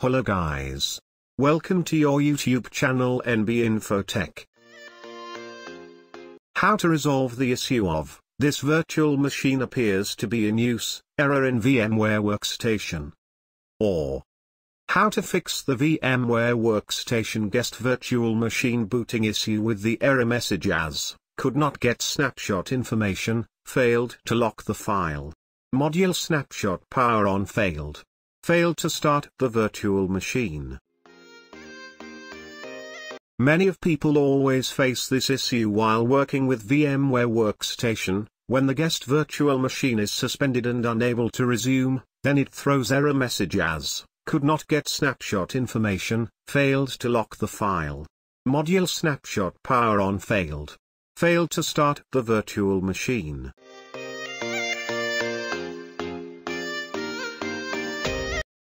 Hello guys. Welcome to your YouTube channel NB Infotech. How to resolve the issue of, this virtual machine appears to be in use, error in VMware Workstation. Or, how to fix the VMware Workstation guest virtual machine booting issue with the error message as, could not get snapshot information, failed to lock the file. Module snapshot power on failed. Failed to start the virtual machine. Many of people always face this issue while working with VMware Workstation, when the guest virtual machine is suspended and unable to resume, then it throws error message as, could not get snapshot information, failed to lock the file. Module snapshot power on failed. Failed to start the virtual machine.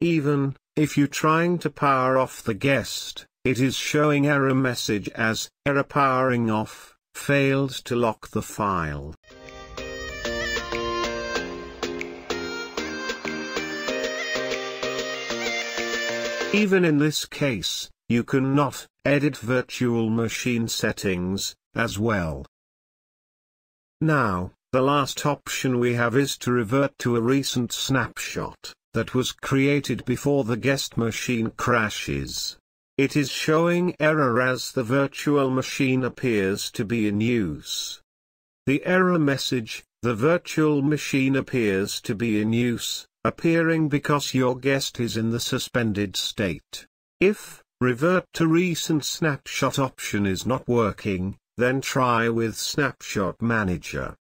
Even, if you trying to power off the guest, it is showing error message as, error powering off, failed to lock the file. Even in this case, you cannot edit virtual machine settings, as well. Now, the last option we have is to revert to a recent snapshot that was created before the guest machine crashes. It is showing error as the virtual machine appears to be in use. The error message, the virtual machine appears to be in use, appearing because your guest is in the suspended state. If, revert to recent snapshot option is not working, then try with Snapshot Manager.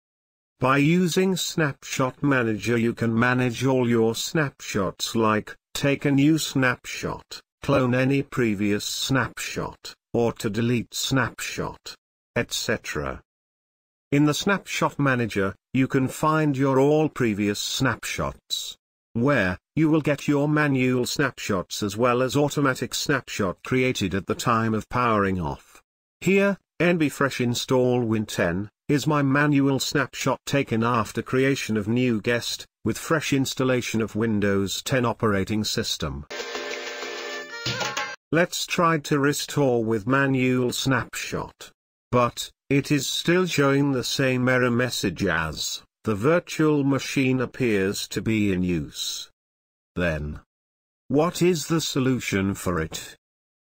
By using Snapshot Manager you can manage all your snapshots like, take a new snapshot, clone any previous snapshot, or to delete snapshot, etc. In the Snapshot Manager, you can find your all previous snapshots, where, you will get your manual snapshots as well as automatic snapshot created at the time of powering off. Here, NB Fresh Install Win 10, is my manual snapshot taken after creation of new guest, with fresh installation of Windows 10 operating system. Let's try to restore with manual snapshot. But, it is still showing the same error message as, the virtual machine appears to be in use. Then, what is the solution for it?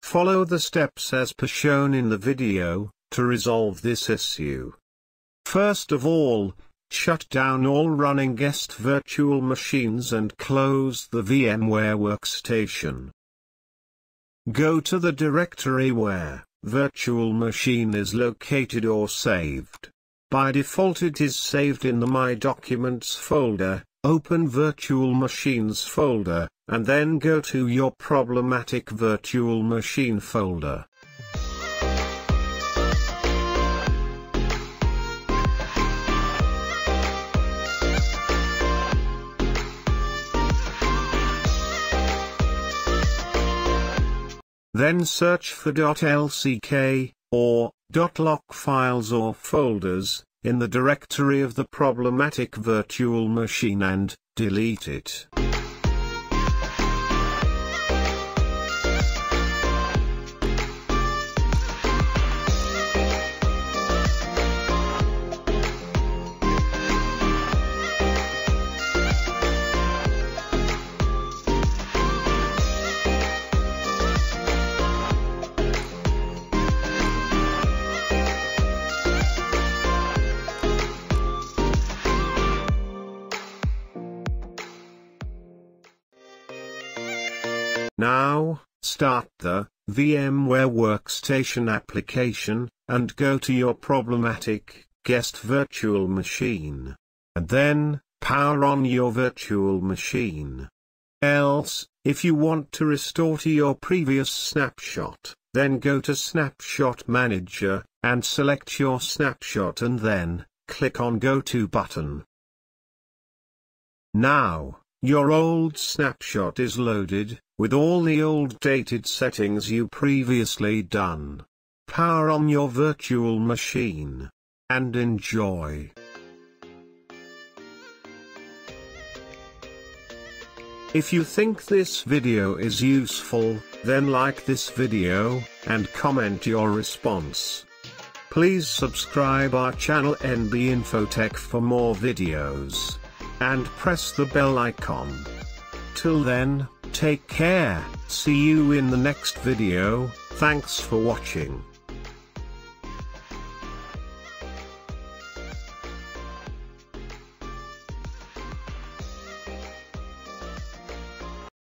Follow the steps as per shown in the video, to resolve this issue. First of all, shut down all running guest virtual machines and close the VMware workstation. Go to the directory where virtual machine is located or saved. By default it is saved in the My Documents folder, open Virtual Machines folder, and then go to your Problematic Virtual Machine folder. Then search for .lck, or .lock files or folders, in the directory of the problematic virtual machine and, delete it. Now, start the VMware Workstation application, and go to your problematic guest virtual machine. And then, power on your virtual machine. Else, if you want to restore to your previous snapshot, then go to Snapshot Manager, and select your snapshot and then, click on Go To button. Now, your old snapshot is loaded, with all the old dated settings you previously done. Power on your virtual machine. And enjoy. If you think this video is useful, then like this video, and comment your response. Please subscribe our channel NB Infotech for more videos. And press the bell icon. Till then, take care, see you in the next video, thanks for watching.